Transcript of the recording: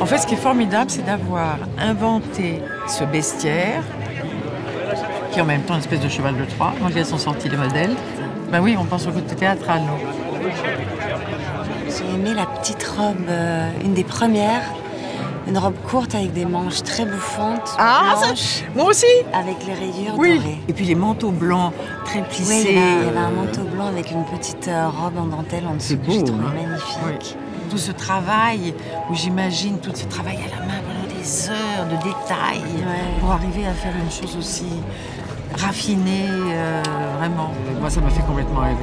En fait, ce qui est formidable, c'est d'avoir inventé ce bestiaire, qui est en même temps une espèce de cheval de Troie, quand elles sont sortis les modèles. Ben oui, on pense au côté théâtral, nous. J'ai aimé la petite robe, euh, une des premières. Une robe courte avec des manches très bouffantes. Ah, blanches, Moi aussi avec les rayures Oui. dorées. Et puis les manteaux blancs, très Oui, plissés. il y, avait, il y avait un manteau blanc avec une petite euh, robe en dentelle en dessous. C'est beau, trouvais hein magnifique. Oui. Tout ce travail, où j'imagine tout ce travail à la main pendant des heures de détails, Ouais. pour arriver à faire une chose aussi raffinée, euh, vraiment. Moi, ça m'a fait complètement rêver.